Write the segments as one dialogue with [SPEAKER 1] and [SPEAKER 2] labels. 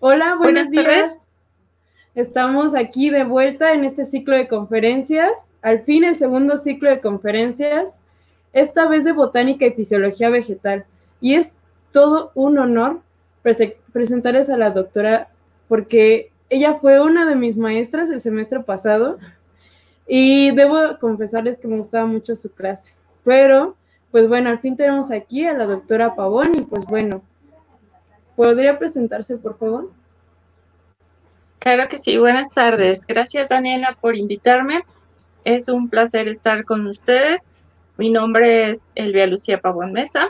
[SPEAKER 1] Hola, buenos días. Tardes. Estamos aquí de vuelta en este ciclo de conferencias, al fin el segundo ciclo de conferencias, esta vez de botánica y fisiología vegetal. Y es todo un honor presentarles a la doctora porque ella fue una de mis maestras el semestre pasado y debo confesarles que me gustaba mucho su clase. Pero, pues bueno, al fin tenemos aquí a la doctora Pavón y pues bueno, ¿podría presentarse por favor?
[SPEAKER 2] Claro que sí, buenas tardes. Gracias Daniela por invitarme. Es un placer estar con ustedes. Mi nombre es Elvia Lucía Pavón Mesa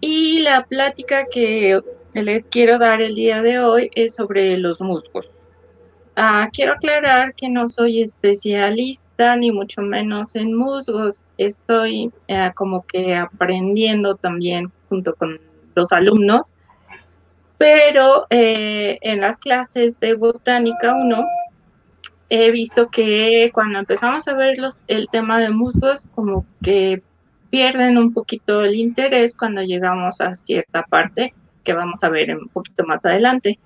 [SPEAKER 2] y la plática que les quiero dar el día de hoy es sobre los musgos. Ah, quiero aclarar que no soy especialista ni mucho menos en musgos. Estoy eh, como que aprendiendo también junto con los alumnos. Pero eh, en las clases de botánica 1 he visto que cuando empezamos a ver los, el tema de musgos, como que pierden un poquito el interés cuando llegamos a cierta parte que vamos a ver un poquito más adelante.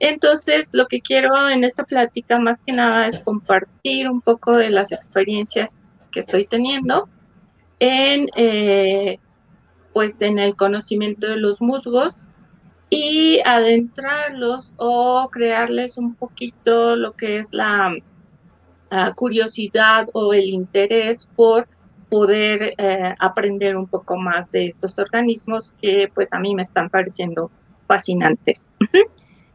[SPEAKER 2] Entonces, lo que quiero en esta plática más que nada es compartir un poco de las experiencias que estoy teniendo en, eh, pues, en el conocimiento de los musgos y adentrarlos o crearles un poquito lo que es la, curiosidad o el interés por poder eh, aprender un poco más de estos organismos que pues a mí me están pareciendo fascinantes.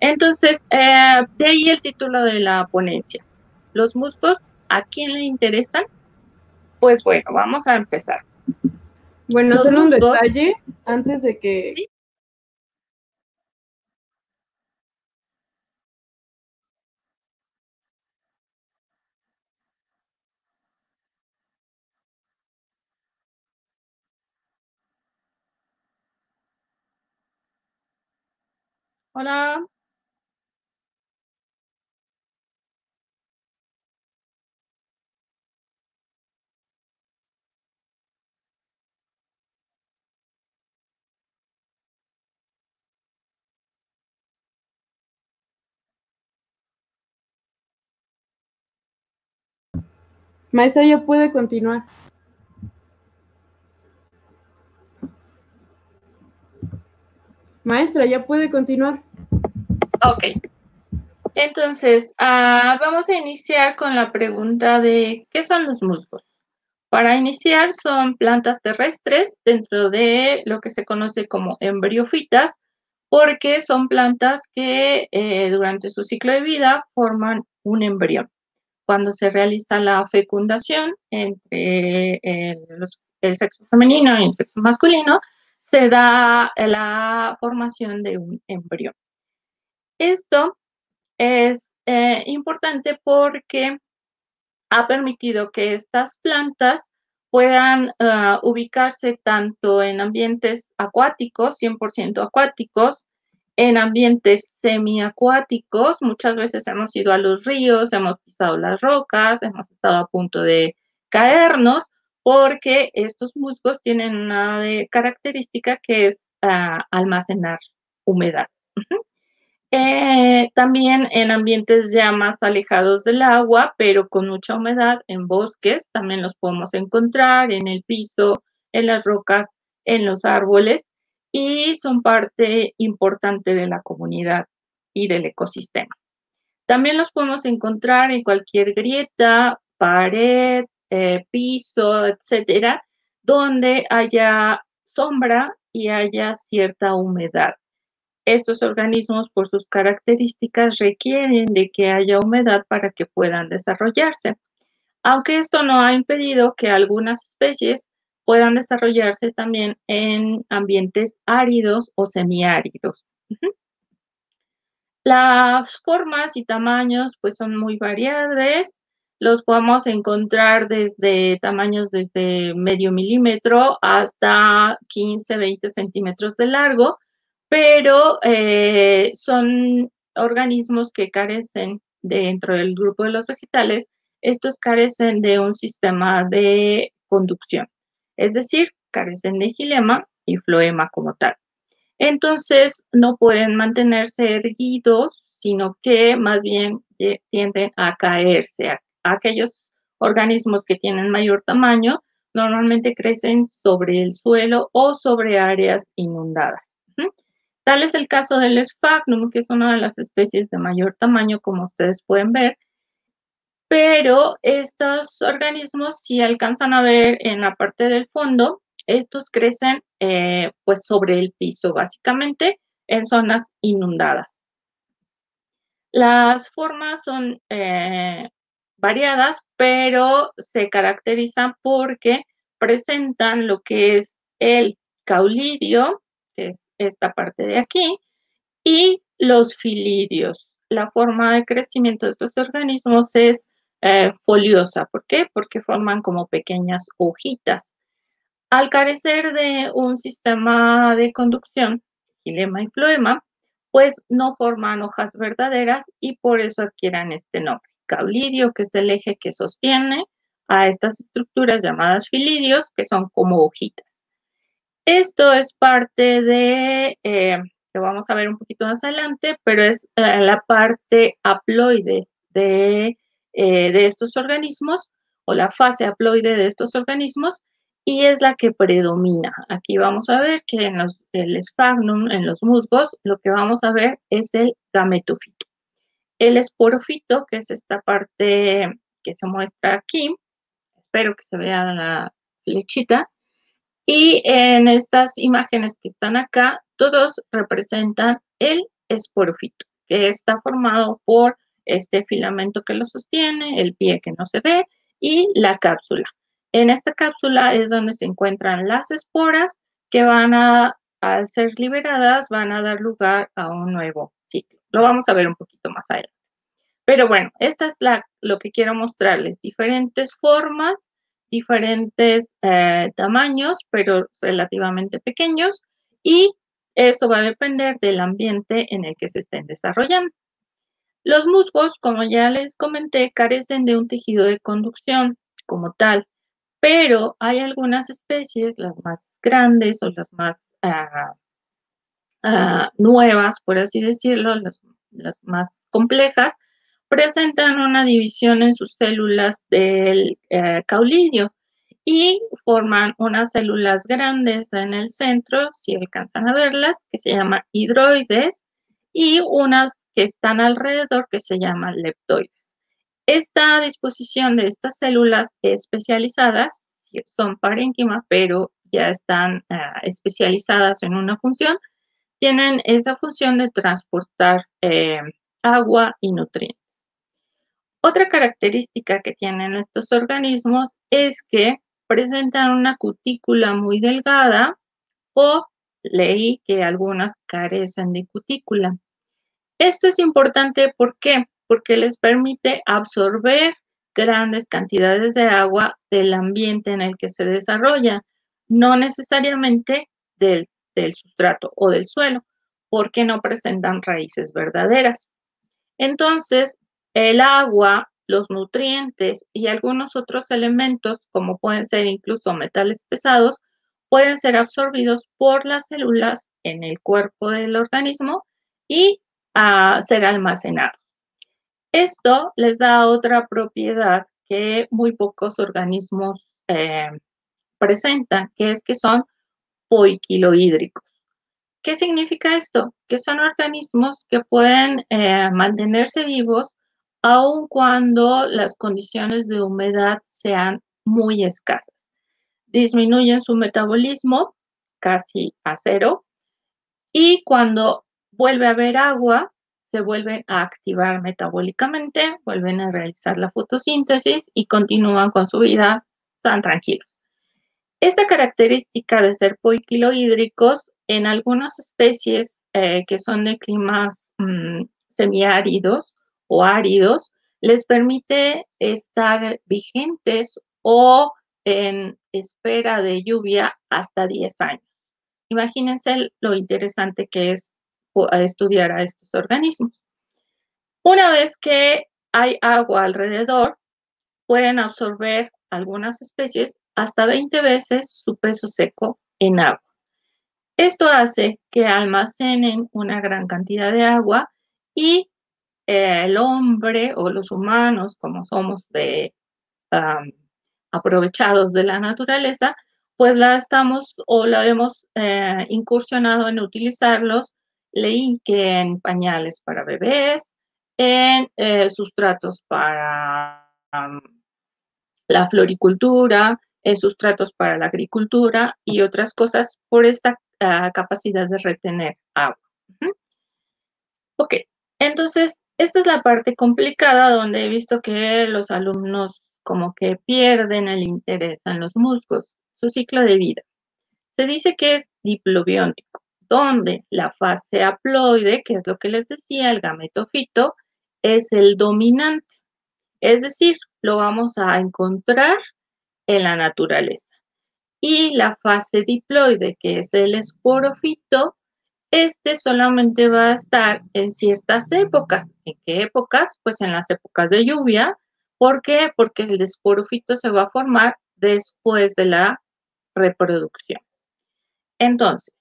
[SPEAKER 2] Entonces, eh, de ahí el título de la ponencia. Los musgos, ¿a quién le interesan? Pues bueno, vamos a empezar.
[SPEAKER 1] Bueno, solo un detalle antes de que...
[SPEAKER 2] Hola.
[SPEAKER 1] Maestra, ya puede continuar. Maestra, ya puede continuar.
[SPEAKER 2] Ok. Entonces, ah, vamos a iniciar con la pregunta de ¿qué son los musgos? Para iniciar, son plantas terrestres dentro de lo que se conoce como embriofitas, porque son plantas que eh, durante su ciclo de vida forman un embrión cuando se realiza la fecundación entre el, sexo femenino y el sexo masculino, se da la formación de un embrión. Esto es eh, importante porque ha permitido que estas plantas puedan ah, ubicarse tanto en ambientes acuáticos, 100% acuáticos, en ambientes semiacuáticos. Muchas veces hemos ido a los ríos, hemos pisado las rocas, hemos estado a punto de caernos, porque estos musgos tienen una característica que es ah, almacenar humedad. Eh, también en ambientes ya más alejados del agua, pero con mucha humedad, en bosques, también los podemos encontrar en el piso, en las rocas, en los árboles y son parte importante de la comunidad y del ecosistema. También los podemos encontrar en cualquier grieta, pared, eh, piso, etcétera, donde haya sombra y haya cierta humedad. Estos organismos, por sus características, requieren de que haya humedad para que puedan desarrollarse. Aunque esto no ha impedido que algunas especies puedan desarrollarse también en ambientes áridos o semiáridos. Las formas y tamaños pues son muy variables. Los podemos encontrar desde tamaños desde medio milímetro hasta 15, 20 centímetros de largo, pero eh, son organismos que carecen dentro del grupo de los vegetales, estos carecen de un sistema de conducción es decir, carecen de gilema y floema como tal. Entonces, no pueden mantenerse erguidos sino que más bien tienden a caerse. Aquellos organismos que tienen mayor tamaño normalmente crecen sobre el suelo o sobre áreas inundadas. Tal es el caso del sphagnum, que es una de las especies de mayor tamaño, como ustedes pueden ver. Pero estos organismos, si alcanzan a ver en la parte del fondo, estos crecen eh, pues sobre el piso, básicamente en zonas inundadas. Las formas son eh, variadas, pero se caracterizan porque presentan lo que es el caulidio, es esta parte de aquí, y los filidios. La forma de crecimiento de estos organismos es eh, foliosa. ¿Por qué? Porque forman como pequeñas hojitas. Al carecer de un sistema de conducción, xilema y floema, pues no forman hojas verdaderas y por eso adquieren este nombre. Caulidio, que es el eje que sostiene a estas estructuras llamadas filidios, que son como hojitas. Esto es parte de, eh, que vamos a ver un poquito más adelante, pero es eh, la parte haploide de, eh, de estos organismos o la fase haploide de estos organismos y es la que predomina. Aquí vamos a ver que en los, el sphagnum, en los musgos, lo que vamos a ver es el gametofito. El esporofito, que es esta parte que se muestra aquí, espero que se vea la flechita, y en estas imágenes que están acá, todos representan el esporofito, que está formado por este filamento que lo sostiene, el pie que no se ve y la cápsula. En esta cápsula es donde se encuentran las esporas que van a, al ser liberadas, van a dar lugar a un nuevo ciclo. Lo vamos a ver un poquito más adelante. Pero bueno, esta es la, lo que quiero mostrarles, diferentes formas, diferentes eh, tamaños, pero relativamente pequeños, y esto va a depender del ambiente en el que se estén desarrollando. Los musgos, como ya les comenté, carecen de un tejido de conducción como tal, pero hay algunas especies, las más grandes o las más ah, ah, nuevas, por así decirlo, las, más complejas, presentan una división en sus células del eh, y forman unas células grandes en el centro, si alcanzan a verlas, que se llaman hidroides, y unas que están alrededor que se llaman leptoides. Esta disposición de estas células especializadas son parénquima, pero ya están ah, especializadas en una función, tienen esa función de transportar eh, agua y nutrientes. Otra característica que tienen estos organismos es que presentan una cutícula muy delgada o leí que algunas carecen de cutícula. Esto es importante porque les permite absorber grandes cantidades de agua del ambiente en el que se desarrolla, no necesariamente del, sustrato o del suelo, porque no presentan raíces verdaderas. Entonces, el agua, los nutrientes y algunos otros elementos, como pueden ser incluso metales pesados, pueden ser absorbidos por las células en el cuerpo del organismo y a ser almacenados. Esto les da otra propiedad que muy pocos organismos eh, presentan, que es que son poiquilohídricos. ¿Qué significa esto? Que son organismos que pueden eh, mantenerse vivos aun cuando las condiciones de humedad sean muy escasas. Disminuyen su metabolismo casi a cero y cuando vuelve a haber agua, se vuelven a activar metabólicamente, vuelven a realizar la fotosíntesis y continúan con su vida tan tranquilos. Esta característica de ser poiquilohídricos en algunas especies eh, que son de climas mm, semiáridos o áridos les permite estar vigentes o en espera de lluvia hasta 10 años. Imagínense lo interesante que es estudiar a estos organismos. Una vez que hay agua alrededor, pueden absorber algunas especies hasta 20 veces su peso seco en agua. Esto hace que almacenen una gran cantidad de agua y el hombre o los humanos, como somos aprovechados de la naturaleza, pues la estamos o la hemos eh, incursionado en utilizarlos. Leí que en pañales para bebés, en eh, sustratos para la floricultura, en sustratos para la agricultura y otras cosas por esta ah, capacidad de retener agua. Ok, entonces esta es la parte complicada donde he visto que los alumnos como que pierden el interés en los musgos, su ciclo de vida. Se dice que es diplobiótico, donde la fase haploide, que es lo que les decía, el gametofito, es el dominante. Es decir, lo vamos a encontrar en la naturaleza. Y la fase diploide, que es el esporofito, este solamente va a estar en ciertas épocas. ¿En qué épocas? Pues en las épocas de lluvia. ¿Por qué? Porque el esporofito se va a formar después de la reproducción. Entonces,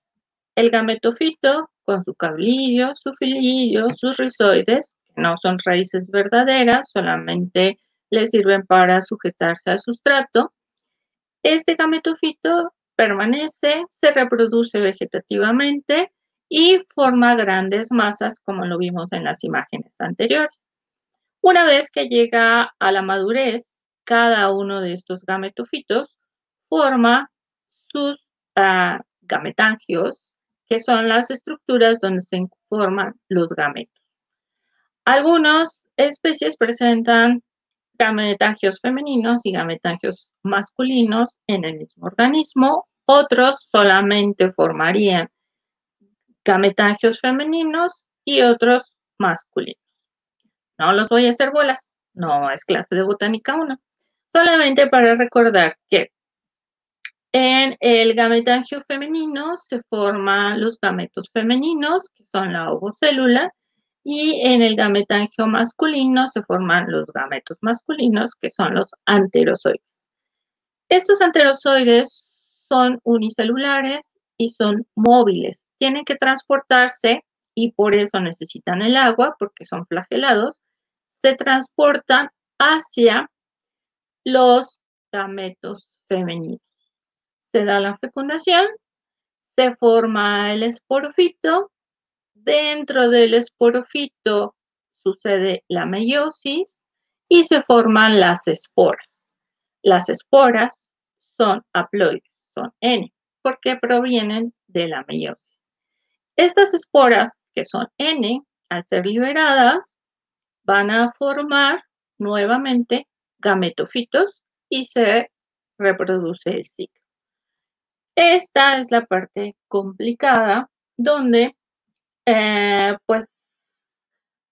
[SPEAKER 2] el gametofito con su cablillo, su filillo, sus rizoides, que no son raíces verdaderas, solamente le sirven para sujetarse al sustrato, este gametofito permanece, se reproduce vegetativamente y forma grandes masas como lo vimos en las imágenes anteriores. Una vez que llega a la madurez, cada uno de estos gametofitos forma sus uh, gametangios, que son las estructuras donde se forman los gametos. Algunas especies presentan gametangios femeninos y gametangios masculinos en el mismo organismo. Otros solamente formarían gametangios femeninos y otros masculinos. No los voy a hacer bolas, no es clase de botánica 1. Solamente para recordar que en el gametangio femenino se forman los gametos femeninos, que son la ovocélula, y en el gametangio masculino se forman los gametos masculinos, que son los anterozoides. Estos anterozoides son unicelulares y son móviles. Tienen que transportarse y por eso necesitan el agua, porque son flagelados. Se transportan hacia los gametos femeninos. Se da la fecundación, se forma el esporofito Dentro del esporofito sucede la meiosis y se forman las esporas. Las esporas son haploides, son N, porque provienen de la meiosis. Estas esporas, que son N, al ser liberadas, van a formar nuevamente gametofitos y se reproduce el ciclo. Esta es la parte complicada donde eh, pues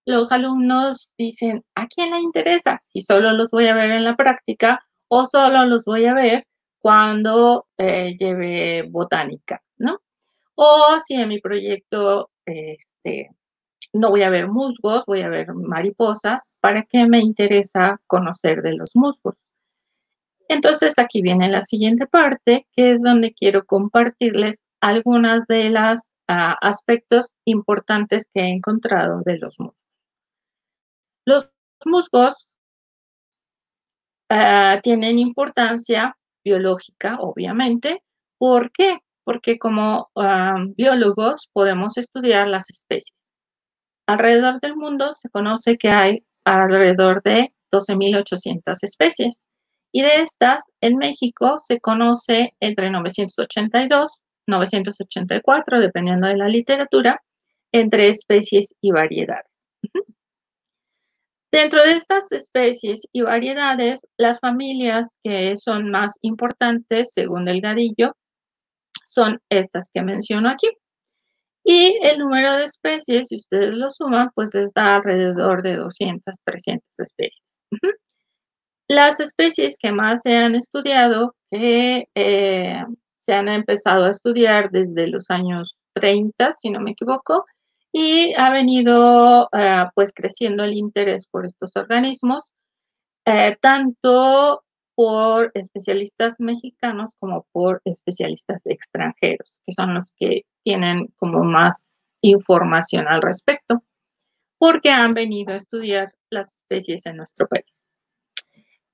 [SPEAKER 2] los alumnos dicen, ¿a quién le interesa? Si solo los voy a ver en la práctica o solo los voy a ver cuando eh, lleve botánica, ¿no? O si en mi proyecto este, no voy a ver musgos, voy a ver mariposas, ¿para qué me interesa conocer de los musgos? Entonces aquí viene la siguiente parte, que es donde quiero compartirles algunas de los ah, aspectos importantes que he encontrado de los musgos. Los musgos ah, tienen importancia biológica, obviamente. ¿Por qué? Porque como ah, biólogos podemos estudiar las especies. Alrededor del mundo se conoce que hay alrededor de 12.800 especies. Y de estas, en México se conoce entre 982 984, dependiendo de la literatura, entre especies y variedades. Dentro de estas especies y variedades, las familias que son más importantes, según Delgadillo, son estas que menciono aquí. Y el número de especies, si ustedes lo suman, pues les da alrededor de 200, 300 especies. Las especies que más se han estudiado, que eh, se han empezado a estudiar desde los años 30, si no me equivoco, y ha venido eh, pues creciendo el interés por estos organismos, eh, tanto por especialistas mexicanos como por especialistas extranjeros, que son los que tienen como más información al respecto. porque han venido a estudiar las especies en nuestro país.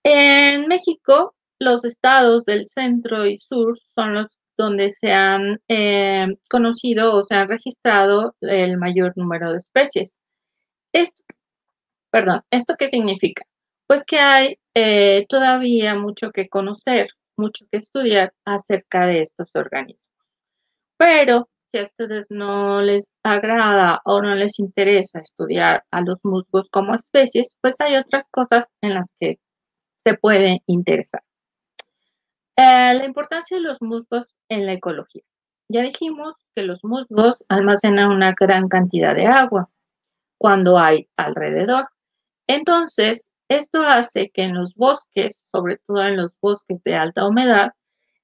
[SPEAKER 2] En México, los estados del centro y sur son los donde se han eh, conocido o se han registrado el mayor número de especies. Esto, perdón, ¿esto qué significa? Pues que hay eh, todavía mucho que conocer, mucho que estudiar acerca de estos organismos. Pero si a ustedes no les agrada o no les interesa estudiar a los musgos como especies, pues hay otras cosas en las que se puede interesar. Eh, la importancia de los musgos en la ecología. Ya dijimos que los musgos almacenan una gran cantidad de agua cuando hay alrededor. Entonces, esto hace que en los bosques, sobre todo en los bosques de alta humedad,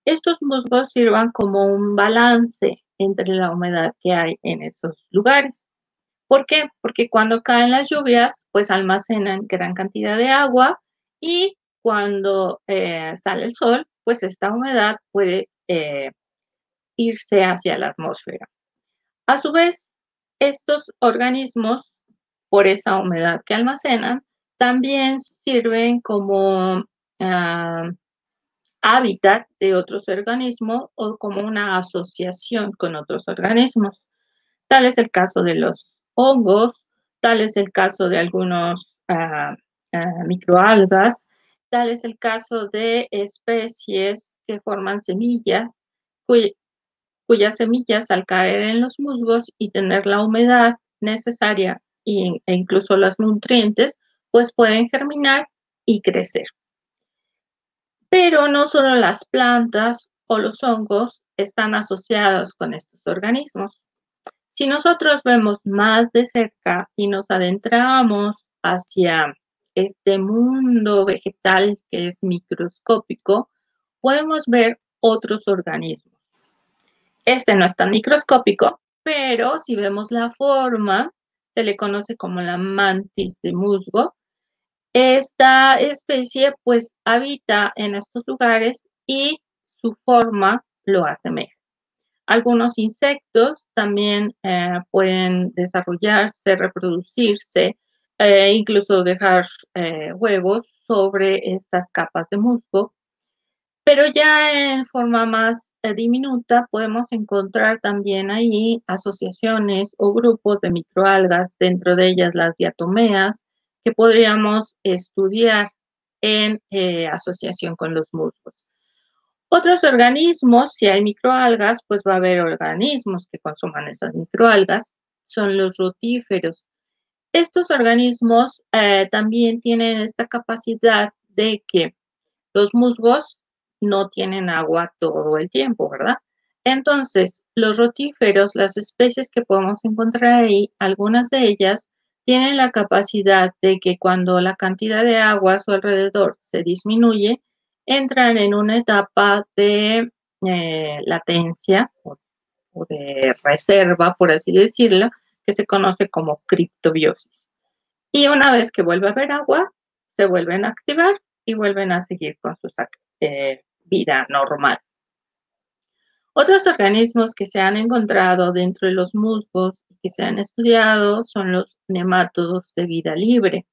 [SPEAKER 2] estos musgos sirvan como un balance entre la humedad que hay en esos lugares. ¿Por qué? Porque cuando caen las lluvias, pues almacenan gran cantidad de agua y cuando eh, sale el sol, pues esta humedad puede eh, irse hacia la atmósfera. A su vez, estos organismos, por esa humedad que almacenan, también sirven como ah, hábitat de otros organismos o como una asociación con otros organismos. Tal es el caso de los hongos, tal es el caso de algunos ah, ah, microalgas, tal es el caso de especies que forman semillas, cuyas semillas al caer en los musgos y tener la humedad necesaria e incluso los nutrientes, pues pueden germinar y crecer. Pero no solo las plantas o los hongos están asociados con estos organismos. Si nosotros vemos más de cerca y nos adentramos hacia este mundo vegetal que es microscópico, podemos ver otros organismos. Este no es tan microscópico, pero si vemos la forma, se le conoce como la mantis de musgo esta especie pues habita en estos lugares y su forma lo asemeja. Algunos insectos también eh, pueden desarrollarse, reproducirse, e incluso dejar eh, huevos sobre estas capas de musgo. Pero ya en forma más diminuta podemos encontrar también ahí asociaciones o grupos de microalgas, dentro de ellas las diatomeas, que podríamos estudiar en eh, asociación con los musgos. Otros organismos, si hay microalgas, pues va a haber organismos que consuman esas microalgas, son los rotíferos. Estos organismos eh, también tienen esta capacidad de que los musgos no tienen agua todo el tiempo, ¿verdad? Entonces, los rotíferos, las especies que podemos encontrar ahí, algunas de ellas tienen la capacidad de que cuando la cantidad de agua a su alrededor se disminuye, entran en una etapa de eh, latencia o, de reserva, por así decirlo, que se conoce como criptobiosis. Y una vez que vuelve a haber agua, se vuelven a activar y vuelven a seguir con su eh, vida normal. Otros organismos que se han encontrado dentro de los musgos y que se han estudiado son los nemátodos de vida libre.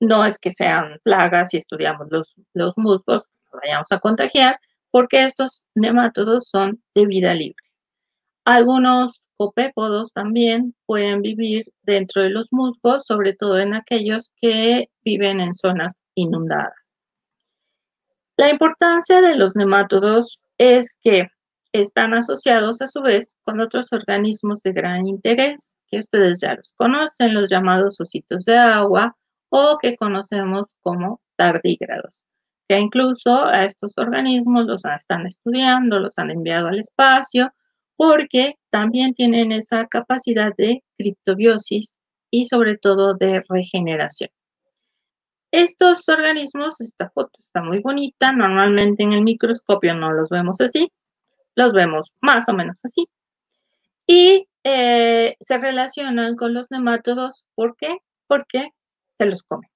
[SPEAKER 2] No es que sean plagas y estudiamos los, los musgos, no vayamos a contagiar, porque estos nemátodos son de vida libre. Algunos copépodos también pueden vivir dentro de los musgos, sobre todo en aquellos que viven en zonas inundadas. La importancia de los nemátodos es que están asociados a su vez con otros organismos de gran interés, que ustedes ya los conocen, los llamados ositos de agua o que conocemos como tardígrados, que incluso a estos organismos los están estudiando, los han enviado al espacio, porque también tienen esa capacidad de criptobiosis y sobre todo de regeneración. Estos organismos, esta foto está muy bonita, normalmente en el microscopio no los vemos así, los vemos más o menos así. Y eh, se relacionan con los nemátodos. ¿Por qué? Porque se los comen.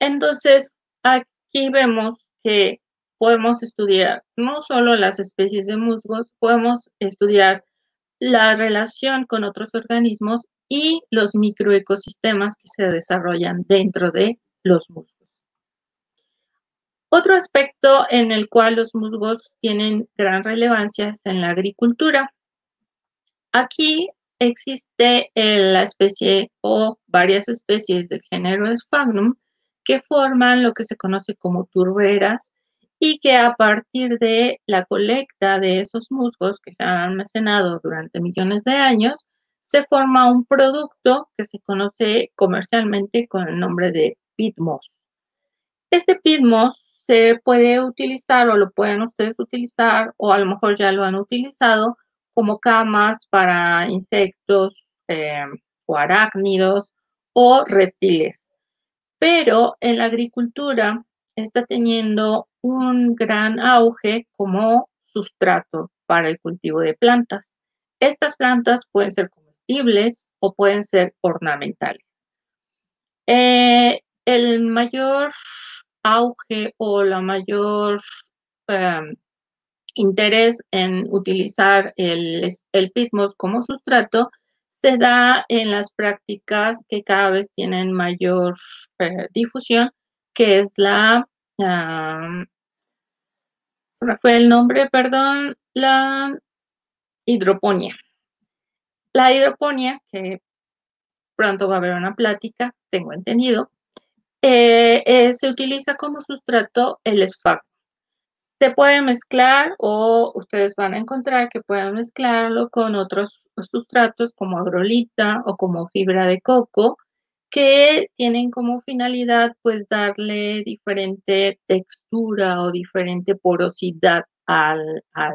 [SPEAKER 2] Entonces, aquí vemos que podemos estudiar no solo las especies de musgos, podemos estudiar la relación con otros organismos y los microecosistemas que se desarrollan dentro de los musgos. Otro aspecto en el cual los musgos tienen gran relevancia es en la agricultura. Aquí existe la especie o varias especies del género Sphagnum que forman lo que se conoce como turberas y que a partir de la colecta de esos musgos que se han almacenado durante millones de años, se forma un producto que se conoce comercialmente con el nombre de pitmos. Este pitmos se puede utilizar o lo pueden ustedes utilizar o a lo mejor ya lo han utilizado como camas para insectos eh, o arácnidos o reptiles. Pero en la agricultura está teniendo un gran auge como sustrato para el cultivo de plantas. Estas plantas pueden ser comestibles o pueden ser ornamentales. Eh, el mayor auge o la mayor em, interés en utilizar el, el pitmos como sustrato se da en las prácticas que cada vez tienen mayor eh, difusión, que es la, fue el nombre, perdón, la hidroponía. La hidroponía, que pronto va a haber una plática, tengo entendido, eh, eh, se utiliza como sustrato el esfago. Se puede mezclar o ustedes van a encontrar que pueden mezclarlo con otros sustratos como agrolita o como fibra de coco que tienen como finalidad pues darle diferente textura o diferente porosidad al, al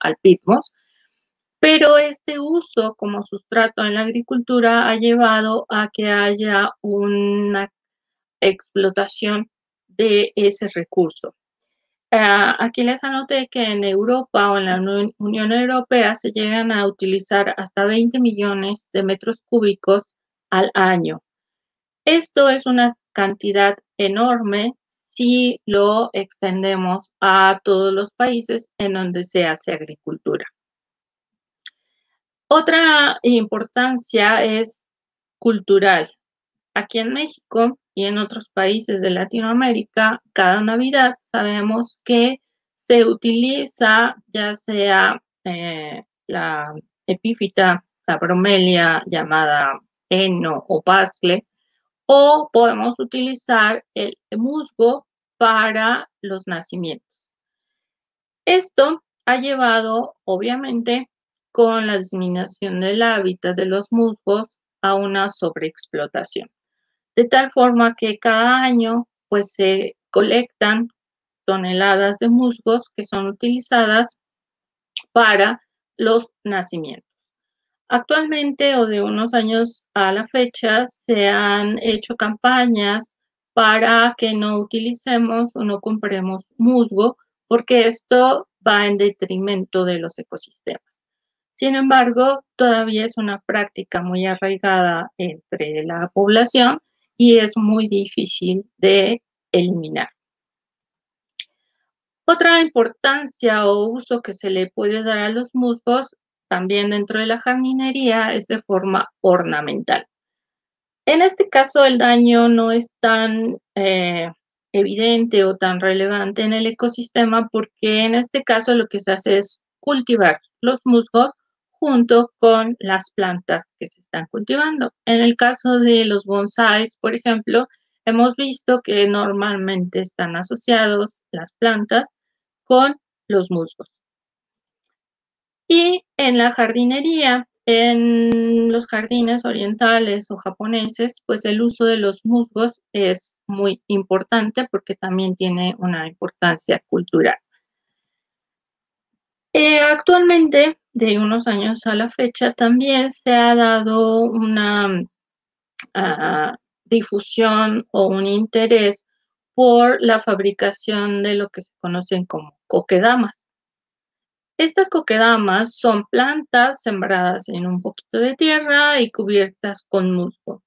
[SPEAKER 2] al pitmos. Pero este uso como sustrato en la agricultura ha llevado a que haya una explotación de ese recurso. Ah, aquí les anoté que en Europa o en la Unión Europea se llegan a utilizar hasta 20 millones de metros cúbicos al año. Esto es una cantidad enorme si lo extendemos a todos los países en donde se hace agricultura. Otra importancia es cultural. Aquí en México y en otros países de Latinoamérica, cada Navidad sabemos que se utiliza ya sea eh, la epífita, la bromelia llamada heno o pascle, o podemos utilizar el musgo para los nacimientos. Esto ha llevado, obviamente, con la disminución del hábitat de los musgos a una sobreexplotación de tal forma que cada año pues se colectan toneladas de musgos que son utilizadas para los nacimientos. Actualmente o de unos años a la fecha se han hecho campañas para que no utilicemos o no compremos musgo porque esto va en detrimento de los ecosistemas. Sin embargo, todavía es una práctica muy arraigada entre la población y es muy difícil de eliminar. Otra importancia o uso que se le puede dar a los musgos también dentro de la jardinería es de forma ornamental. En este caso el daño no es tan eh, evidente o tan relevante en el ecosistema porque en este caso lo que se hace es cultivar los musgos junto con las plantas que se están cultivando. En el caso de los bonsáis, por ejemplo, hemos visto que normalmente están asociados las plantas con los musgos. Y en la jardinería, en los jardines orientales o japoneses, pues el uso de los musgos es muy importante porque también tiene una importancia cultural. Eh, actualmente, de unos años a la fecha, también se ha dado una ah, difusión o un interés por la fabricación de lo que se conocen como coquedamas. Estas coquedamas son plantas sembradas en un poquito de tierra y cubiertas con musgo.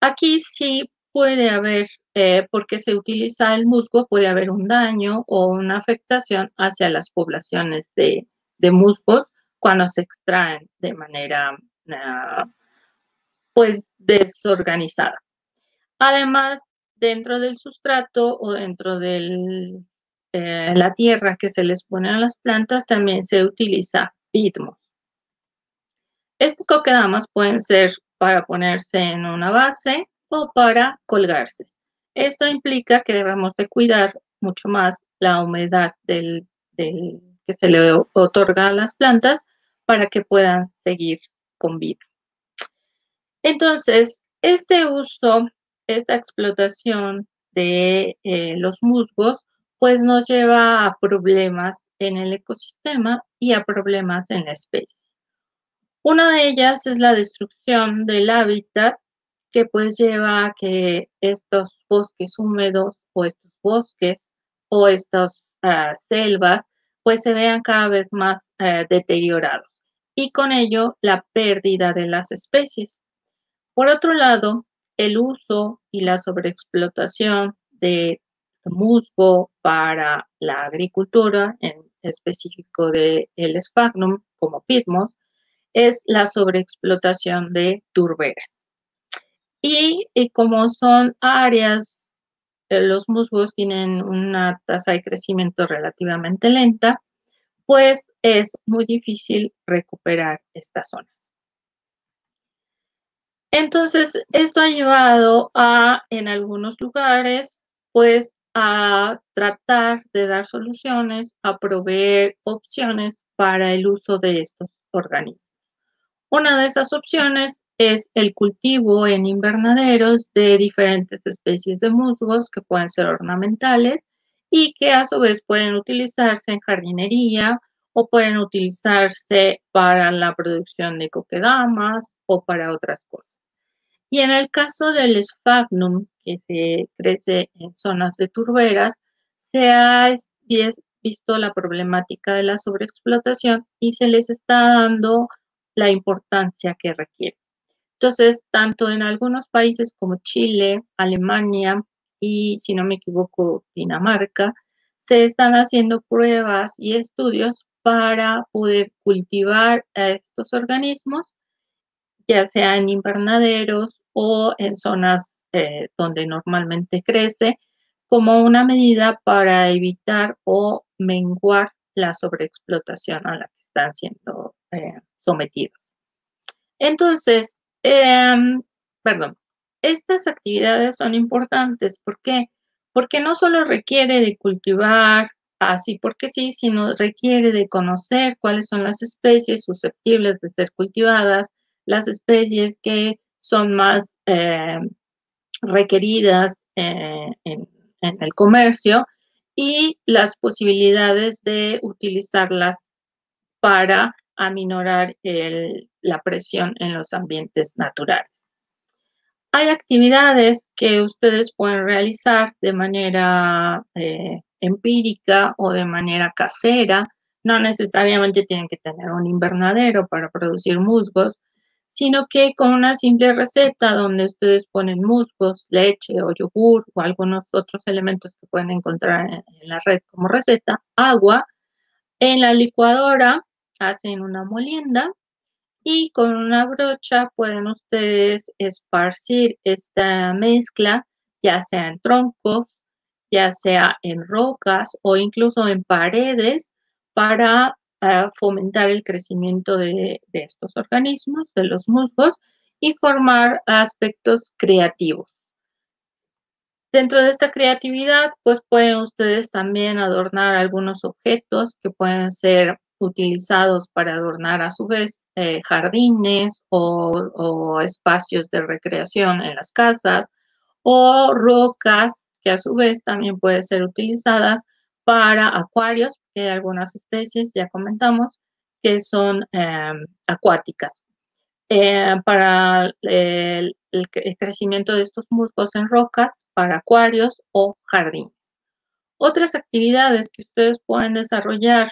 [SPEAKER 2] Aquí sí puede haber, eh, porque se utiliza el musgo, puede haber un daño o una afectación hacia las poblaciones de, musgos cuando se extraen de manera ah, pues desorganizada. Además, dentro del sustrato o dentro de eh, la tierra que se les pone a las plantas también se utiliza pitmos. Estas coquedamas pueden ser para ponerse en una base o para colgarse. Esto implica que debemos de cuidar mucho más la humedad del, que se le otorga a las plantas para que puedan seguir con vida. Entonces, este uso, esta explotación de eh, los musgos, pues nos lleva a problemas en el ecosistema y a problemas en la especie. Una de ellas es la destrucción del hábitat que pues lleva a que estos bosques húmedos o estos bosques o estas ah, selvas pues se vean cada vez más eh, deteriorados y con ello la pérdida de las especies. Por otro lado, el uso y la sobreexplotación de musgo para la agricultura, en específico de el sphagnum como pitmos, es la sobreexplotación de turberas. Y, como son áreas, los musgos tienen una tasa de crecimiento relativamente lenta, pues es muy difícil recuperar estas zonas. Entonces, esto ha llevado a, en algunos lugares, pues a tratar de dar soluciones, a proveer opciones para el uso de estos organismos. Una de esas opciones es el cultivo en invernaderos de diferentes especies de musgos que pueden ser ornamentales y que a su vez pueden utilizarse en jardinería o pueden utilizarse para la producción de coquedamas o para otras cosas. Y en el caso del sphagnum, que se crece en zonas de turberas, se ha visto la problemática de la sobreexplotación y se les está dando la importancia que requiere. Entonces, tanto en algunos países como Chile, Alemania y, si no me equivoco, Dinamarca, se están haciendo pruebas y estudios para poder cultivar estos organismos, ya sea en invernaderos o en zonas eh, donde normalmente crece, como una medida para evitar o menguar la sobreexplotación a la que están siendo eh, sometidos. Entonces, em, perdón, estas actividades son importantes. ¿Por qué? Porque no solo requiere de cultivar así porque sí, sino requiere de conocer cuáles son las especies susceptibles de ser cultivadas, las especies que son más em, requeridas eh, en el comercio y las posibilidades de utilizarlas para aminorar la presión en los ambientes naturales. Hay actividades que ustedes pueden realizar de manera eh, empírica o de manera casera. No necesariamente tienen que tener un invernadero para producir musgos, sino que con una simple receta donde ustedes ponen musgos, leche o yogur o algunos otros elementos que pueden encontrar en la red como receta, agua, en la licuadora hacen una molienda y con una brocha pueden ustedes esparcir esta mezcla, ya sea en troncos, ya sea en rocas o incluso en paredes para eh, fomentar el crecimiento de, de estos organismos, de los musgos, y formar aspectos creativos. Dentro de esta creatividad, pues pueden ustedes también adornar algunos objetos que pueden ser utilizados para adornar a su vez eh, jardines o, espacios de recreación en las casas o rocas que a su vez también pueden ser utilizadas para acuarios, que hay algunas especies, ya comentamos, que son em, acuáticas. Eh, para el, el crecimiento de estos musgos en rocas, para acuarios o jardines. Otras actividades que ustedes pueden desarrollar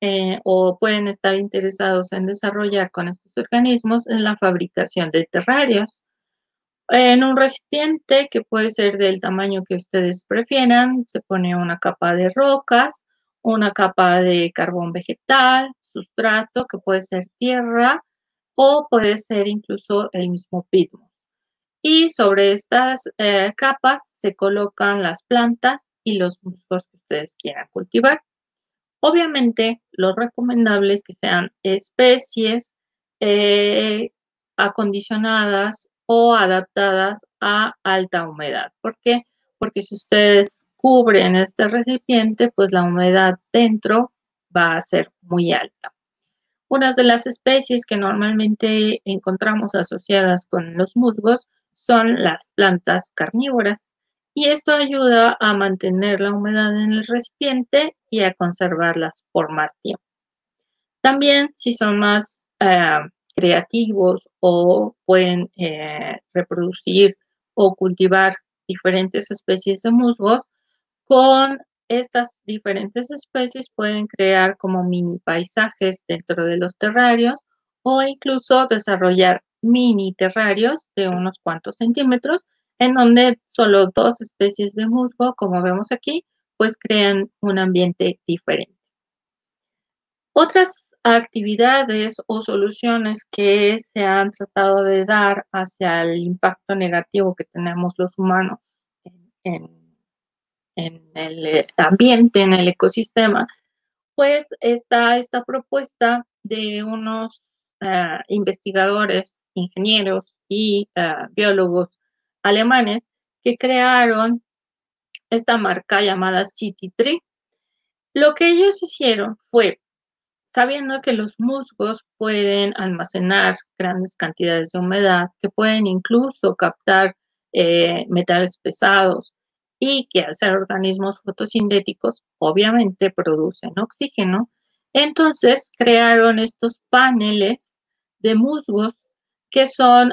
[SPEAKER 2] eh, o pueden estar interesados en desarrollar con estos organismos en la fabricación de terrarios. En un recipiente que puede ser del tamaño que ustedes prefieran, se pone una capa de rocas, una capa de carbón vegetal, sustrato que puede ser tierra o puede ser incluso el mismo pitmo. Y sobre estas eh, capas se colocan las plantas y los musgos que ustedes quieran cultivar. Obviamente, lo recomendable es que sean especies eh, acondicionadas o adaptadas a alta humedad. ¿Por qué? Porque si ustedes cubren este recipiente, pues la humedad dentro va a ser muy alta. Unas de las especies que normalmente encontramos asociadas con los musgos son las plantas carnívoras y esto ayuda a mantener la humedad en el recipiente y a conservarlas por más tiempo. También si son más eh, creativos o pueden eh, reproducir o cultivar diferentes especies de musgos, con estas diferentes especies pueden crear como mini paisajes dentro de los terrarios o incluso desarrollar mini terrarios de unos cuantos centímetros en donde solo dos especies de musgo, como vemos aquí, pues crean un ambiente diferente. Otras actividades o soluciones que se han tratado de dar hacia el impacto negativo que tenemos los humanos en, el ambiente, en el ecosistema, pues está esta propuesta de unos ah, investigadores, ingenieros y ah, biólogos alemanes que crearon esta marca llamada City Tree. Lo que ellos hicieron fue sabiendo que los musgos pueden almacenar grandes cantidades de humedad, que pueden incluso captar eh, metales pesados y que al ser organismos fotosintéticos obviamente producen oxígeno, entonces crearon estos paneles de musgos que son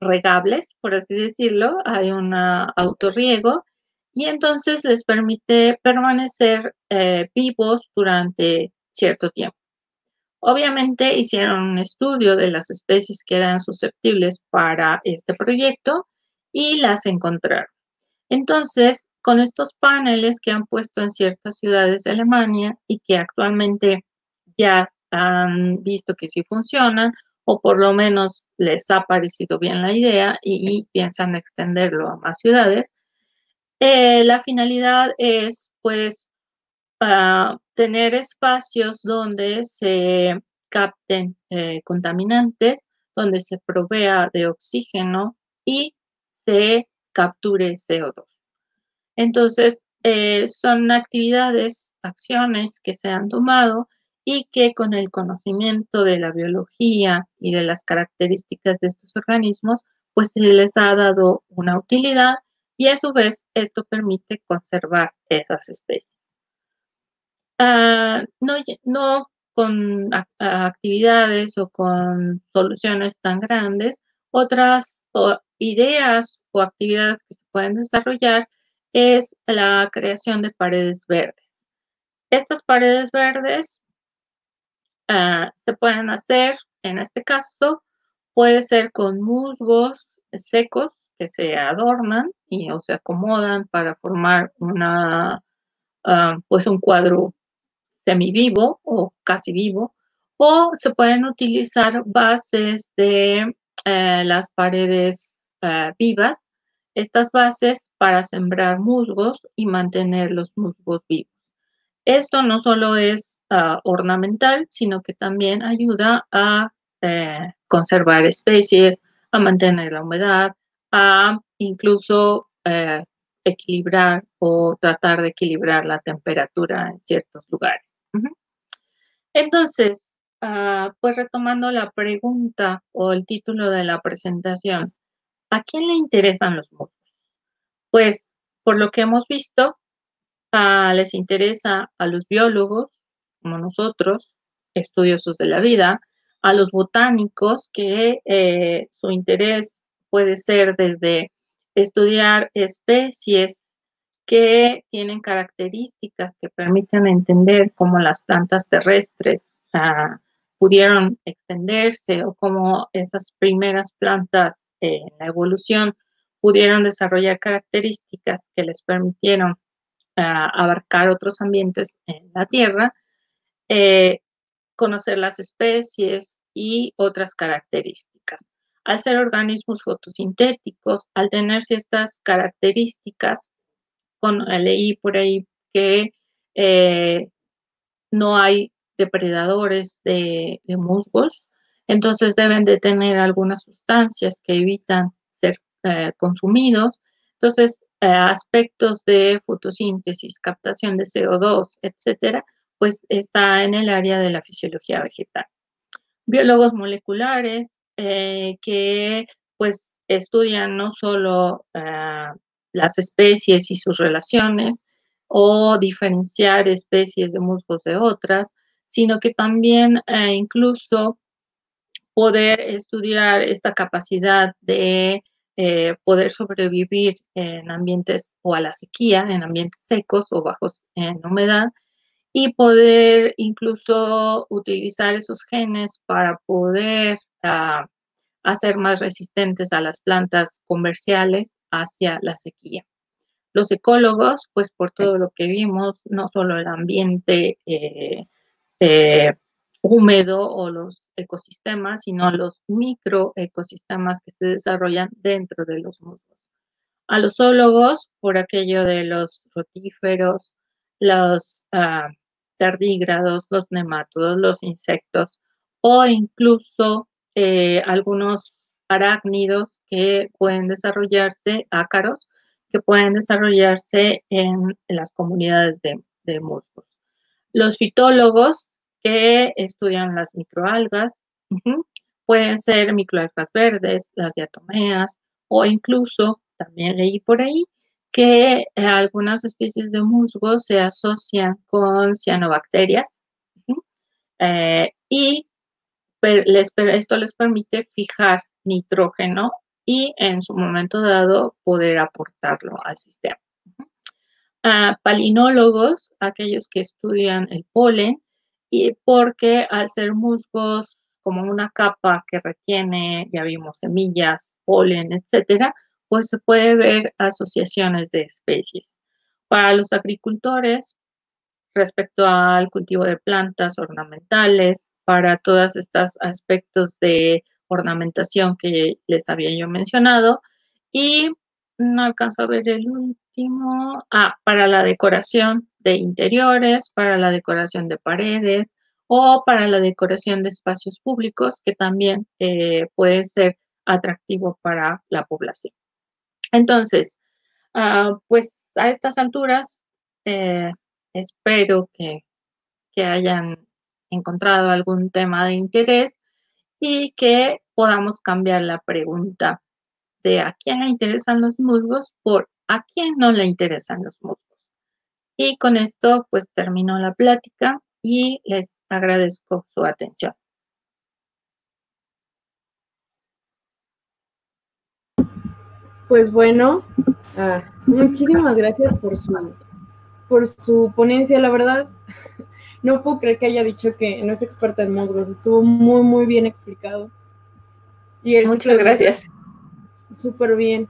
[SPEAKER 2] autorregables, por así decirlo, hay un autorriego y entonces les permite permanecer eh, vivos durante cierto tiempo. Obviamente hicieron un estudio de las especies que eran susceptibles para este proyecto y las encontraron. Entonces, con estos paneles que han puesto en ciertas ciudades de Alemania y que actualmente ya han visto que sí funcionan, o por lo menos les ha parecido bien la idea y piensan extenderlo a más ciudades, eh, la finalidad es, pues, tener espacios donde se capten eh, contaminantes, donde se provea de oxígeno y se capture CO2. Entonces, eh, son actividades, acciones que se han tomado y que con el conocimiento de la biología y de las características de estos organismos, pues se les ha dado una utilidad y a su vez esto permite conservar esas especies. Ah, no, con actividades o con soluciones tan grandes, otras ideas o actividades que se pueden desarrollar es la creación de paredes verdes. Estas paredes verdes ah, se pueden hacer, en este caso, puede ser con musgos secos que se adornan y o se acomodan para formar una, ah, pues un cuadro semivivo o casi vivo, o se pueden utilizar bases de eh, las paredes eh, vivas, estas bases para sembrar musgos y mantener los musgos vivos. Esto no solo es ah, ornamental, sino que también ayuda a eh, conservar especies, a mantener la humedad, a incluso eh, equilibrar o tratar de equilibrar la temperatura en ciertos lugares. Entonces, ah, pues retomando la pregunta o el título de la presentación, ¿a quién le interesan los musgos? Pues, por lo que hemos visto, ah, les interesa a los biólogos, como nosotros, estudiosos de la vida, a los botánicos, que eh, su interés puede ser desde estudiar especies que tienen características que permiten entender cómo las plantas terrestres ah, pudieron extenderse o cómo esas primeras plantas en la evolución pudieron desarrollar características que les permitieron abarcar otros ambientes en la Tierra. eh, conocer las especies y otras características. Al ser organismos fotosintéticos, al tener ciertas características, con, leí por ahí que eh, no hay depredadores de, musgos, entonces deben de tener algunas sustancias que evitan ser eh, consumidos. Entonces, aspectos de fotosíntesis, captación de CO2, etcétera, pues está en el área de la fisiología vegetal. Biólogos moleculares eh, que pues estudian no solo las especies y sus relaciones o diferenciar especies de musgos de otras, sino que también eh, incluso poder estudiar esta capacidad de eh, poder sobrevivir en ambientes o a la sequía, en ambientes secos o bajos en humedad, y poder incluso utilizar esos genes para poder ah, hacer más resistentes a las plantas comerciales hacia la sequía. Los ecólogos, pues por todo lo que vimos, no solo el ambiente eh, eh, húmedo o los ecosistemas, sino los microecosistemas que se desarrollan dentro de los musgos. A los zoólogos, por aquello de los rotíferos, los ah, tardígrados, los nemátodos, los insectos o incluso eh, algunos arácnidos que pueden desarrollarse, ácaros, que pueden desarrollarse en, las comunidades de, de musgos. Los fitólogos que estudian las microalgas. Pueden ser microalgas verdes, las diatomeas, o incluso, también leí por ahí, que algunas especies de musgos se asocian con cianobacterias eh, y esto les permite fijar nitrógeno y en su momento dado poder aportarlo al sistema. palinólogos, aquellos que estudian el polen, y porque al ser musgos como una capa que retiene, ya vimos, semillas, polen, etcétera, pues se puede ver asociaciones de especies. Para los agricultores, respecto al cultivo de plantas ornamentales, para todos estos aspectos de ornamentación que les había yo mencionado, y no alcanzo a ver el ah, para la decoración de interiores, para la decoración de paredes o para la decoración de espacios públicos, que también eh, puede ser atractivo para la población. Entonces, ah, pues a estas alturas, eh, espero que, hayan encontrado algún tema de interés y que podamos cambiar la pregunta de a quién interesan los musgos por a quién no le interesan los musgos. Y con esto pues termino la plática y les agradezco su atención.
[SPEAKER 1] Pues bueno, ah, muchísimas gracias por su, por su ponencia. La verdad, no puedo creer que haya dicho que no es experta en musgos. Estuvo muy, muy bien explicado.
[SPEAKER 2] Y Muchas gracias.
[SPEAKER 1] Súper bien.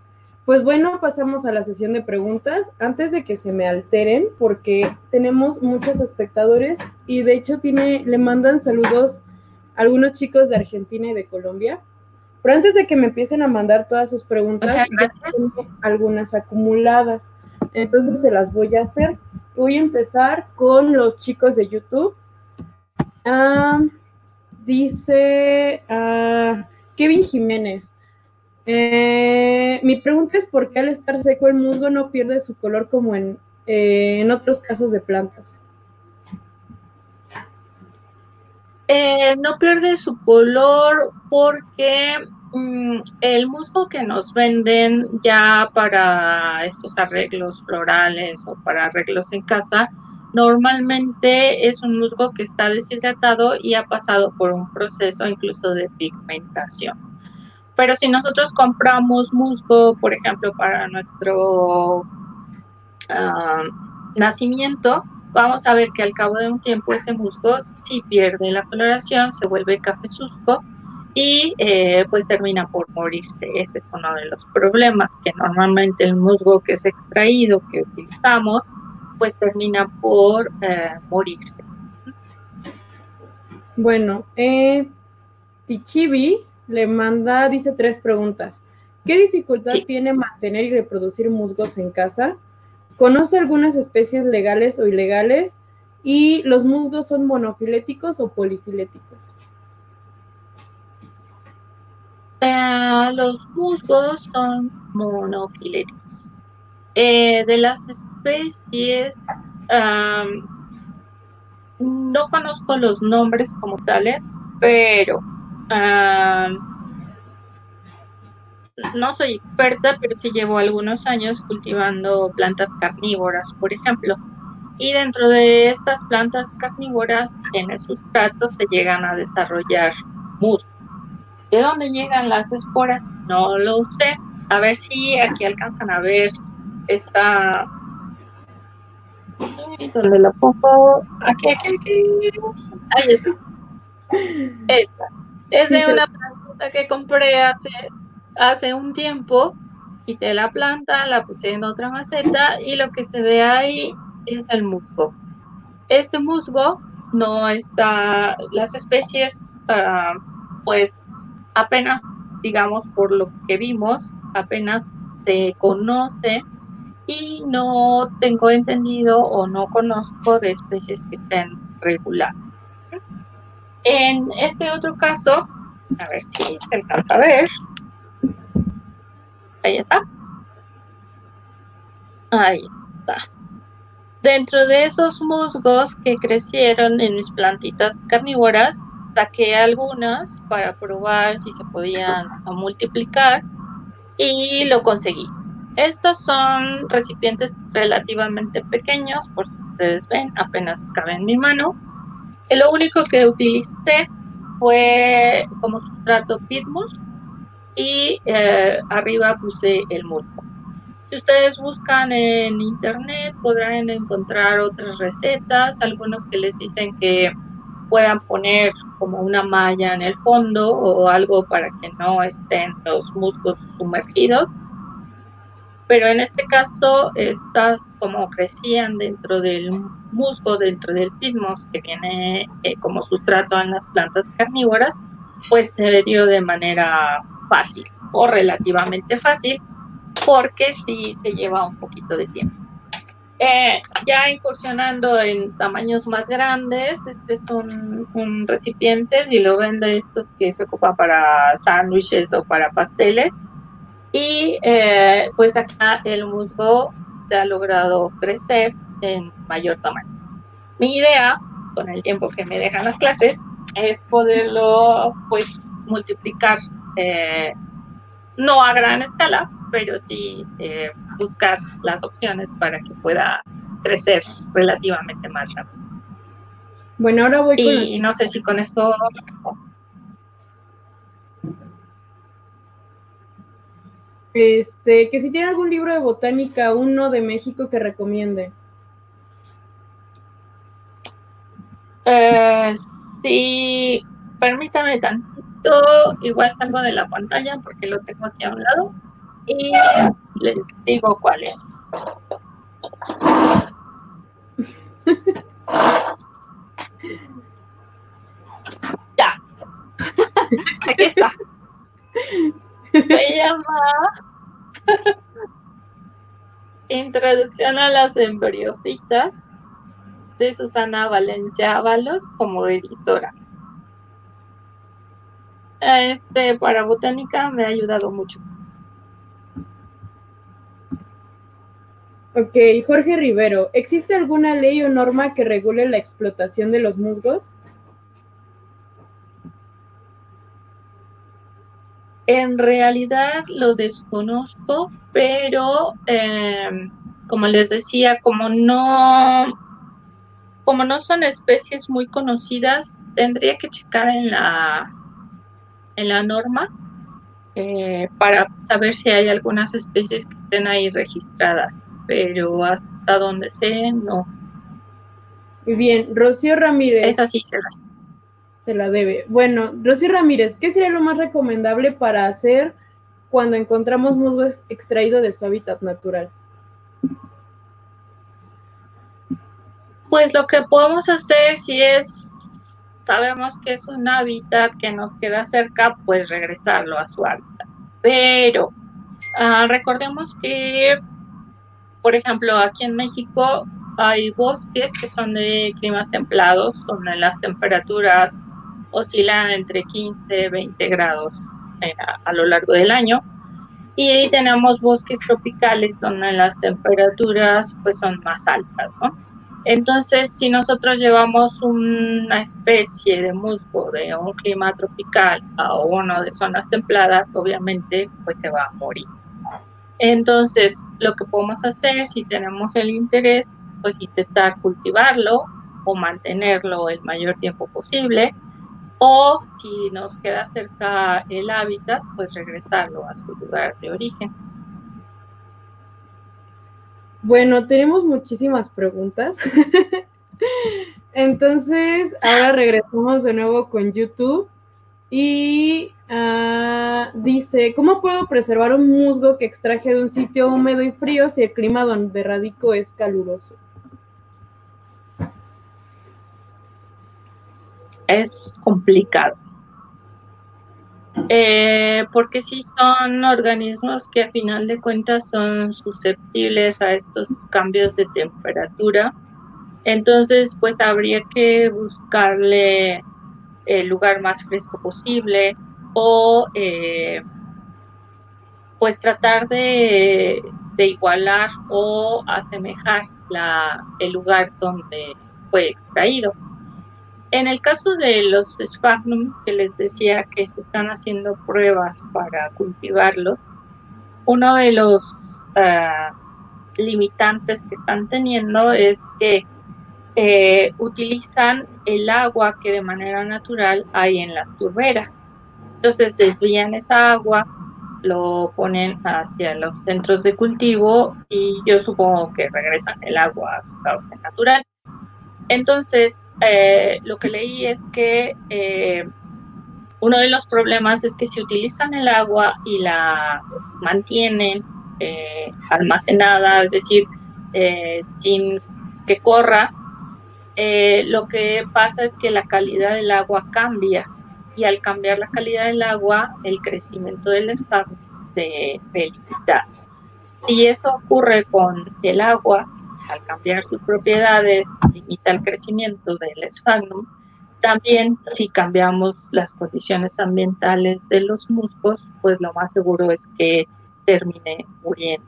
[SPEAKER 1] Pues bueno, pasamos a la sesión de preguntas. Antes de que se me alteren, porque tenemos muchos espectadores y de hecho tiene, le mandan saludos a algunos chicos de Argentina y de Colombia. Pero antes de que me empiecen a mandar todas sus preguntas, tengo algunas acumuladas. Entonces se las voy a hacer. Voy a empezar con los chicos de YouTube. Ah, dice ah, Kevin Jiménez. Eh, mi pregunta es por qué al estar seco el musgo no pierde su color como en, eh, en otros casos de plantas.
[SPEAKER 2] Eh, no pierde su color porque mm, el musgo que nos venden ya para estos arreglos florales o para arreglos en casa, normalmente es un musgo que está deshidratado y ha pasado por un proceso incluso de pigmentación. Pero si nosotros compramos musgo, por ejemplo, para nuestro ah, nacimiento, vamos a ver que al cabo de un tiempo ese musgo sí pierde la coloración, se vuelve cafezusco y eh, pues termina por morirse. Ese es uno de los problemas, que normalmente el musgo que es extraído, que utilizamos, pues termina por eh, morirse.
[SPEAKER 1] Bueno, eh, Tichibi le manda, dice tres preguntas. ¿Qué dificultad tiene mantener y reproducir musgos en casa? ¿Conoce algunas especies legales o ilegales? ¿Y los musgos son monofiléticos o polifiléticos?
[SPEAKER 2] Eh, los musgos son monofiléticos. Eh, de las especies, no conozco los nombres como tales, pero no soy experta, pero sí llevo algunos años cultivando plantas carnívoras, por ejemplo. Y dentro de estas plantas carnívoras, en el sustrato se llegan a desarrollar musgos. ¿De dónde llegan las esporas? No lo sé. A ver si aquí alcanzan a ver esta. ¿Dónde la pongo? Aquí, aquí, aquí. Ahí está. Esta. Es de una planta que compré hace hace un tiempo quité la planta, la puse en otra maceta y lo que se ve ahí es el musgo. Este musgo no está, las especies, ah, pues apenas, digamos, por lo que vimos, apenas se conoce y no tengo entendido o no conozco de especies que estén reguladas. En este otro caso, a ver si se alcanza a ver, Ahí está. Ahí está. Dentro de esos musgos que crecieron en mis plantitas carnívoras, saqué algunas para probar si se podían multiplicar y lo conseguí. Estos son recipientes relativamente pequeños, por si ustedes ven, apenas cabe en mi mano. Lo único que utilicé fue como sustrato pitmus y eh, arriba puse el musgo. Si ustedes buscan en internet podrán encontrar otras recetas, algunos que les dicen que puedan poner como una malla en el fondo o algo para que no estén los musgos sumergidos. Pero en este caso, estas como crecían dentro del musgo, dentro del pismos que viene eh, como sustrato en las plantas carnívoras, pues se dio de manera fácil o relativamente fácil porque sí se lleva un poquito de tiempo. Eh, ya incursionando en tamaños más grandes, este es un, recipiente, y lo vende estos que se ocupa para sándwiches o para pasteles. Y eh, pues acá el musgo se ha logrado crecer en mayor tamaño. Mi idea, con el tiempo que me dejan las clases, es poderlo pues multiplicar eh, no a gran escala, pero sí eh, buscar las opciones para que pueda crecer relativamente más rápido.
[SPEAKER 1] Bueno, ahora voy
[SPEAKER 2] con... Y no sé si con eso...
[SPEAKER 1] Este, que si tiene algún libro de botánica, uno de México que recomiende.
[SPEAKER 2] Eh, sí, permítame tanto igual salgo de la pantalla porque lo tengo aquí a un lado y les digo cuál es. Introducción a las embriofitas de Susana Valencia Ábalos como editora este, para botánica me ha ayudado mucho.
[SPEAKER 1] Ok, Jorge Rivero, ¿existe alguna ley o norma que regule la explotación de los musgos?
[SPEAKER 2] En realidad lo desconozco, pero em, como les decía, como no, como no son especies muy conocidas, tendría que checar en la en la norma eh, para saber si hay algunas especies que estén ahí registradas, pero hasta donde sé, no.
[SPEAKER 1] Muy bien, Rocío Ramírez.
[SPEAKER 2] Esa sí se la,
[SPEAKER 1] se la debe. Bueno, Rocío Ramírez, ¿qué sería lo más recomendable para hacer cuando encontramos musgo extraído de su hábitat natural?
[SPEAKER 2] Pues lo que podemos hacer si es sabemos que es un hábitat que nos queda cerca, pues regresarlo a su hábitat. Pero ah, recordemos que, por ejemplo, aquí en México hay bosques que son de climas templados, donde las temperaturas oscilan entre 15 y 20 grados eh, a, lo largo del año. Y tenemos bosques tropicales donde las temperaturas pues son más altas. Entonces, si nosotros llevamos una especie de musgo de un clima tropical a uno de zonas templadas, obviamente pues se va a morir. Entonces, lo que podemos hacer si tenemos el interés, pues intentar cultivarlo o mantenerlo el mayor tiempo posible o si nos queda cerca el hábitat, pues regresarlo a su lugar de origen.
[SPEAKER 1] Bueno, tenemos muchísimas preguntas. Entonces, ahora regresamos de nuevo con YouTube y ah, dice, ¿cómo puedo preservar un musgo que extraje de un sitio húmedo y frío si el clima donde radico es caluroso?
[SPEAKER 2] Es complicado. Eh, porque sí son organismos que a final de cuentas son susceptibles a estos cambios de temperatura. Entonces, pues habría que buscarle el lugar más fresco posible o eh, pues tratar de, igualar o asemejar el lugar donde fue extraído. En el caso de los sphagnum, que les decía que se están haciendo pruebas para cultivarlos, uno de los ah, limitantes que están teniendo es que eh, utilizan el agua que de manera natural hay en las turberas. Entonces desvían esa agua, lo ponen hacia los centros de cultivo y yo supongo que regresan el agua a su cauce natural. Entonces, eh, lo que leí es que eh, uno de los problemas es que si utilizan el agua y la mantienen eh, almacenada, es decir, sin que corra, lo que pasa es que la calidad del agua cambia y al cambiar la calidad del agua, el crecimiento del espacio se ve limitado. Si eso ocurre con el agua, al cambiar sus propiedades, limita el crecimiento del esfagnum. También si cambiamos las condiciones ambientales de los musgos, pues lo más seguro es que termine muriendo.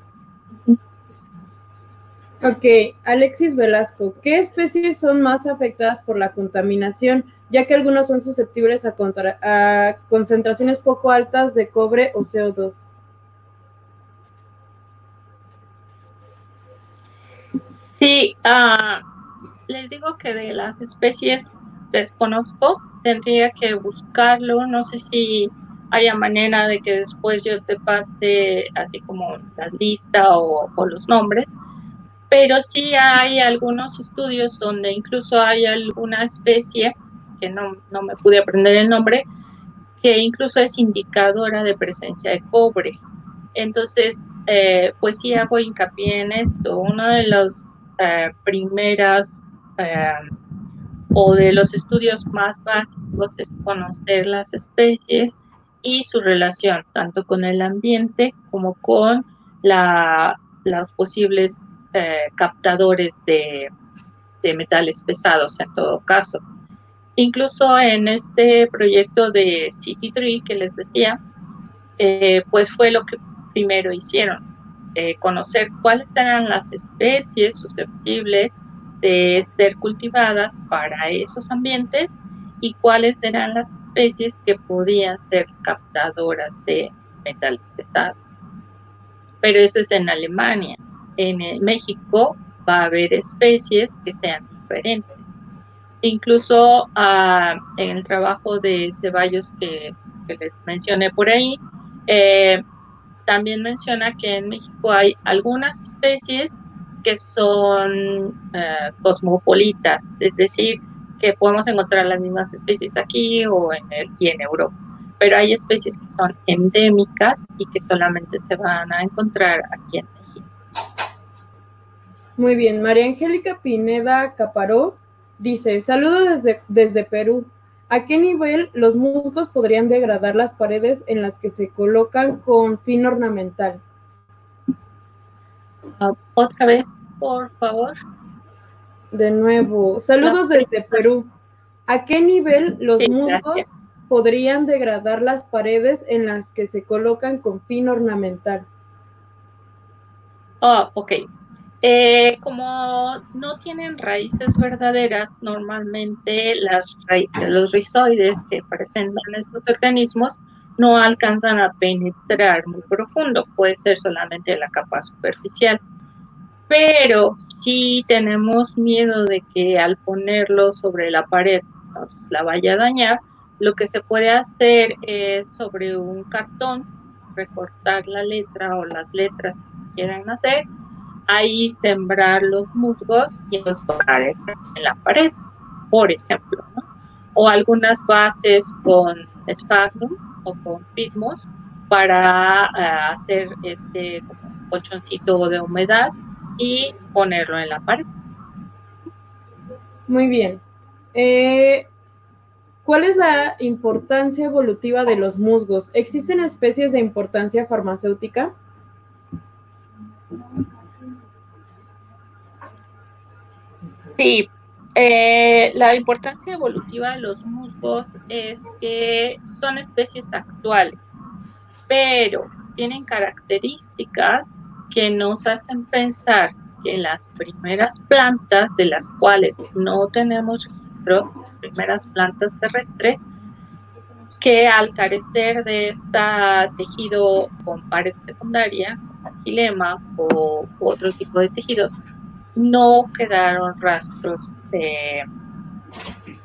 [SPEAKER 1] Ok, Alexis Velasco, ¿qué especies son más afectadas por la contaminación, ya que algunos son susceptibles a, a concentraciones poco altas de cobre o CO2?
[SPEAKER 2] Sí, ah, les digo que de las especies desconozco, tendría que buscarlo, no sé si haya manera de que después yo te pase así como la lista o, los nombres, pero sí hay algunos estudios donde incluso hay alguna especie, que no, no me pude aprender el nombre, que incluso es indicadora de presencia de cobre. Entonces, eh, pues sí hago hincapié en esto. Uno de los eh, primeras eh, o de los estudios más básicos es conocer las especies y su relación tanto con el ambiente como con la, los posibles eh, captadores de, de, metales pesados en todo caso. Incluso en este proyecto de City Tree que les decía, pues fue lo que primero hicieron. Eh, conocer cuáles eran las especies susceptibles de ser cultivadas para esos ambientes y cuáles eran las especies que podían ser captadoras de metales pesados. Pero eso es en Alemania. En México va a haber especies que sean diferentes. Incluso ah, en el trabajo de Ceballos que, les mencioné por ahí, eh, también menciona que en México hay algunas especies que son eh, cosmopolitas, es decir, que podemos encontrar las mismas especies aquí o en, en Europa. Pero hay especies que son endémicas y que solamente se van a encontrar aquí en México.
[SPEAKER 1] Muy bien, María Angélica Pineda Caparó dice, saludos desde, desde Perú. ¿A qué nivel los musgos podrían degradar las paredes en las que se colocan con fin ornamental?
[SPEAKER 2] Ah, otra vez, por favor.
[SPEAKER 1] De nuevo, saludos desde Perú. ¿A qué nivel los musgos podrían degradar las paredes en las que se colocan con fin ornamental?
[SPEAKER 2] Oh, ok. Eh, como no tienen raíces verdaderas, normalmente los rizoides que presentan estos organismos no alcanzan a penetrar muy profundo, puede ser solamente la capa superficial. Pero si tenemos miedo de que al ponerlo sobre la pared nos la vaya a dañar, lo que se puede hacer es sobre un cartón recortar la letra o las letras que quieran hacer ahí sembrar los musgos y los en la pared, por ejemplo, o algunas bases con sphagnum o con pitmos para eh, hacer este colchoncito de humedad y ponerlo en la pared.
[SPEAKER 1] Muy bien. Eh, ¿Cuál es la importancia evolutiva de los musgos? ¿Existen especies de importancia farmacéutica?
[SPEAKER 2] Sí, eh, la importancia evolutiva de los musgos es que son especies actuales, pero tienen características que nos hacen pensar que las primeras plantas de las cuales no tenemos registro, las primeras plantas terrestres, que al carecer de este tejido con pared secundaria, gilema o otro tipo de tejidos, no quedaron rastros de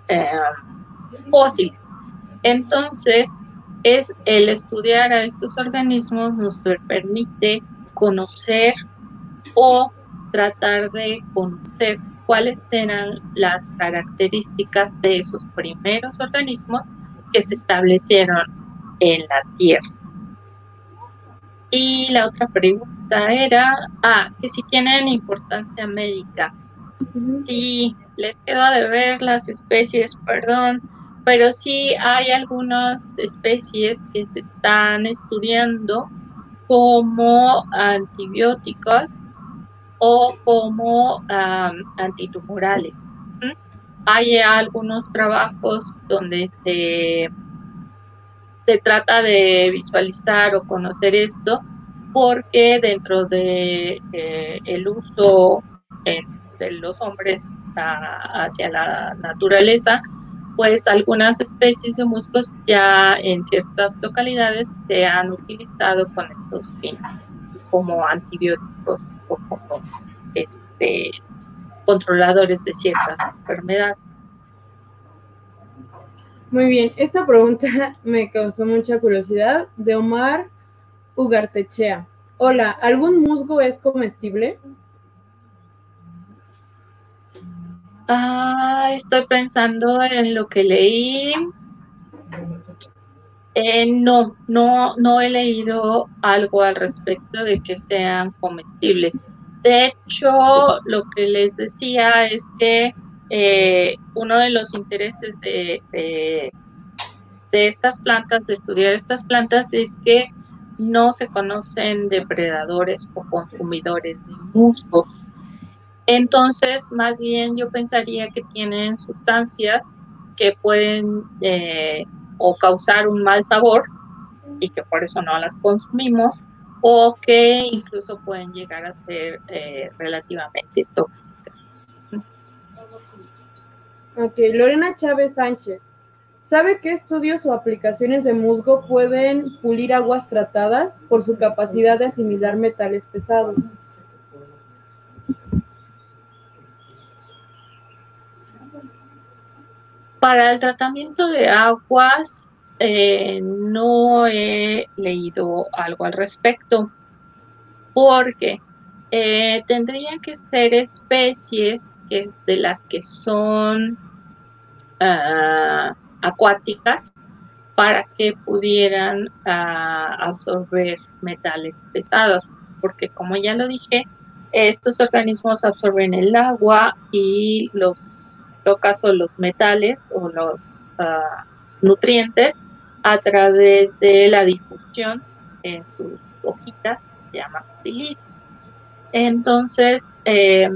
[SPEAKER 2] eh, fósiles. Entonces, es el estudiar a estos organismos nos permite conocer o tratar de conocer cuáles eran las características de esos primeros organismos que se establecieron en la Tierra. Y la otra pregunta era, ah, que si tienen importancia médica. Sí, les quedo de ver las especies, perdón, pero sí hay algunas especies que se están estudiando como antibióticos o como antitumorales. Hay algunos trabajos donde se se trata de visualizar o conocer esto porque dentro de eh, el uso eh, de los hombres hacia la naturaleza, pues algunas especies de musgos ya en ciertas localidades se han utilizado con estos fines, como antibióticos o como este, controladores de ciertas enfermedades.
[SPEAKER 1] Muy bien, esta pregunta me causó mucha curiosidad de Omar Ugartechea. Hola, ¿algún musgo es comestible?
[SPEAKER 2] Ah, estoy pensando en lo que leí. Eh, no, no, no he leído algo al respecto de que sean comestibles. De hecho, lo que les decía es que eh, uno de los intereses de, de, estas plantas, de estudiar estas plantas, es que no se conocen depredadores o consumidores de musgos. Entonces, más bien yo pensaría que tienen sustancias que pueden eh, o causar un mal sabor y que por eso no las consumimos, o que incluso pueden llegar a ser eh, relativamente tóxicas.
[SPEAKER 1] Ok, Lorena Chávez Sánchez. ¿Sabe qué estudios o aplicaciones de musgo pueden pulir aguas tratadas por su capacidad de asimilar metales pesados?
[SPEAKER 2] Para el tratamiento de aguas, eh, no he leído algo al respecto, porque eh, tendrían que ser especies de las que son Ah, acuáticas para que pudieran ah, absorber metales pesados, porque como ya lo dije, estos organismos absorben el agua y los, los metales o los ah, nutrientes a través de la difusión en sus hojitas, que se llama filitis. Entonces, eh,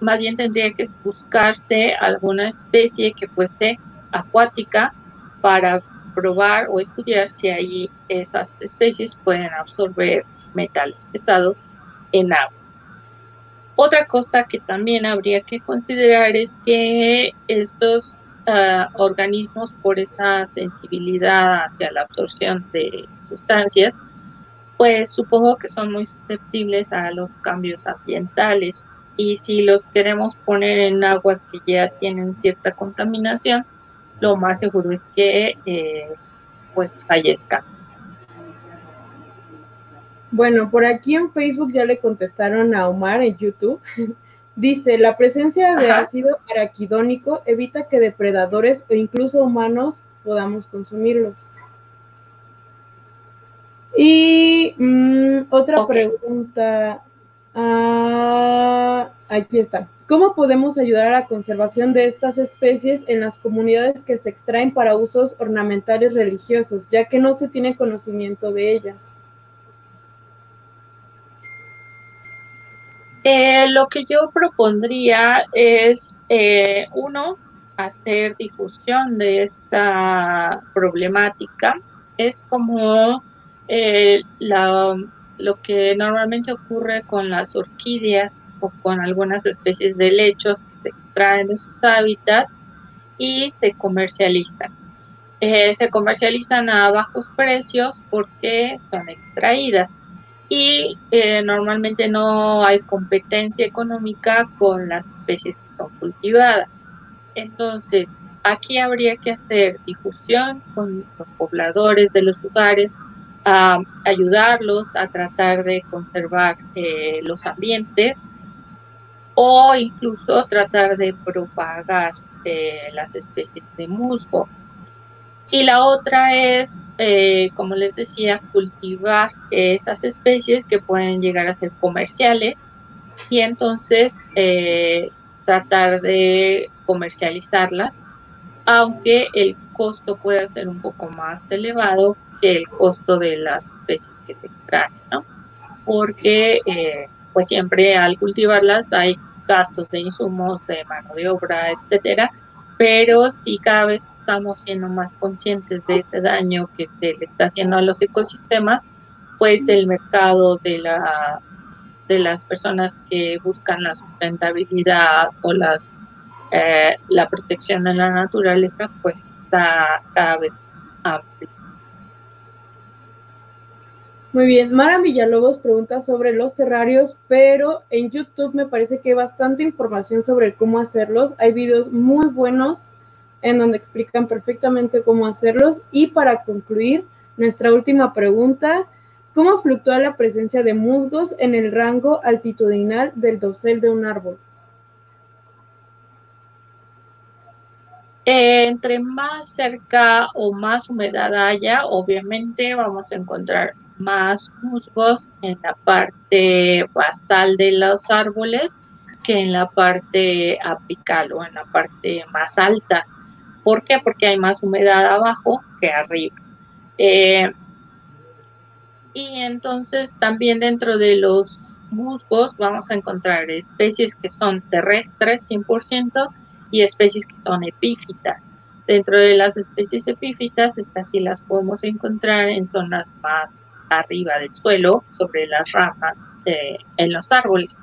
[SPEAKER 2] más bien tendría que buscarse alguna especie que fuese acuática para probar o estudiar si ahí esas especies pueden absorber metales pesados en agua. Otra cosa que también habría que considerar es que estos ah, organismos, por esa sensibilidad hacia la absorción de sustancias, pues supongo que son muy susceptibles a los cambios ambientales y si los queremos poner en aguas que ya tienen cierta contaminación, lo más seguro es que eh, pues fallezcan.
[SPEAKER 1] Bueno, por aquí en Facebook ya le contestaron a Omar en YouTube. Dice, la presencia de ácido araquidónico evita que depredadores o incluso humanos podamos consumirlos. Y mm, otra pregunta. Ah, aquí está. ¿Cómo podemos ayudar a la conservación de estas especies en las comunidades que se extraen para usos ornamentales religiosos, ya que no se tiene conocimiento de ellas?
[SPEAKER 2] Eh, lo que yo propondría es, eh, uno, hacer difusión de esta problemática. Es como eh, lo que normalmente ocurre con las orquídeas o con algunas especies de lechos que se extraen de sus hábitats y se comercializan. se comercializan a bajos precios porque son extraídas y eh, normalmente no hay competencia económica con las especies que son cultivadas. Entonces, aquí habría que hacer difusión con los pobladores de los lugares, a ayudarlos a tratar de conservar eh, los ambientes o incluso tratar de propagar eh, las especies de musgo. Y la otra es eh, como les decía, cultivar esas especies que pueden llegar a ser comerciales y entonces eh, tratar de comercializarlas, aunque el costo pueda ser un poco más elevado que el costo de las especies que se extraen, ¿no? Porque pues siempre al cultivarlas hay gastos de insumos, de mano de obra, etcétera, pero sí cada vez estamos siendo más conscientes de ese daño que se le está haciendo a los ecosistemas, pues el mercado de la de las personas que buscan la sustentabilidad o las eh, la protección de la naturaleza, pues está cada vez más amplio.
[SPEAKER 1] Muy bien, Mara Villalobos pregunta sobre los terrarios, pero en YouTube me parece que hay bastante información sobre cómo hacerlos. Hay videos muy buenos en donde explican perfectamente cómo hacerlos. Y para concluir, nuestra última pregunta, ¿cómo fluctúa la presencia de musgos en el rango altitudinal del dosel de un árbol?
[SPEAKER 2] Eh, entre más cerca o más humedad haya, obviamente vamos a encontrar más musgos en la parte basal de los árboles que en la parte apical o en la parte más alta. ¿Por qué? Porque hay más humedad abajo que arriba. Eh, y entonces también dentro de los musgos vamos a encontrar especies que son terrestres 100% y especies que son epífitas. Dentro de las especies epífitas, estas sí las podemos encontrar en zonas más arriba del suelo, sobre las ramas en los árboles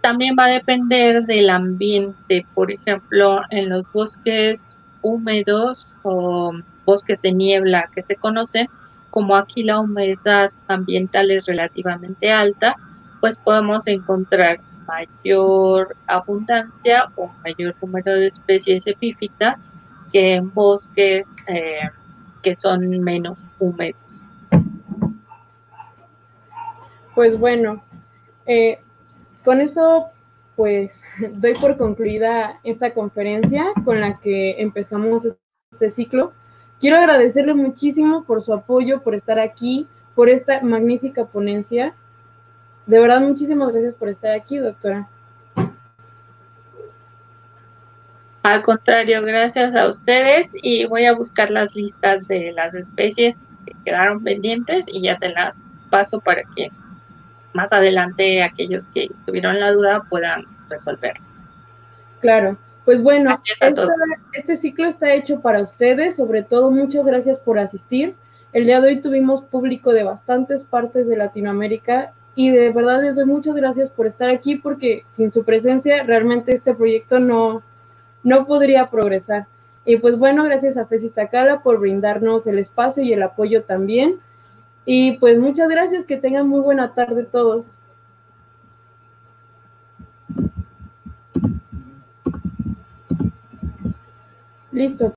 [SPEAKER 2] también va a depender del ambiente. Por ejemplo, en los bosques húmedos o bosques de niebla que se conocen, como aquí la humedad ambiental es relativamente alta, pues podemos encontrar mayor abundancia o mayor número de especies epífitas que en bosques eh, que son menos húmedos.
[SPEAKER 1] Pues bueno, eh, con esto, pues doy por concluida esta conferencia con la que empezamos este ciclo. Quiero agradecerle muchísimo por su apoyo, por estar aquí, por esta magnífica ponencia. De verdad, muchísimas gracias por estar aquí, doctora.
[SPEAKER 2] Al contrario, gracias a ustedes y voy a buscar las listas de las especies que quedaron pendientes y ya te las paso para que más adelante aquellos que tuvieron la duda puedan resolver.
[SPEAKER 1] Claro, pues bueno, este ciclo está hecho para ustedes, sobre todo muchas gracias por asistir. El día de hoy tuvimos público de bastantes partes de Latinoamérica y de verdad les doy muchas gracias por estar aquí porque sin su presencia realmente este proyecto no, no podría progresar. Y pues bueno, gracias a Fesis Tacala por brindarnos el espacio y el apoyo también. Y pues muchas gracias, que tengan muy buena tarde todos. Listo.